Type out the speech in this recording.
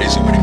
crazy when it.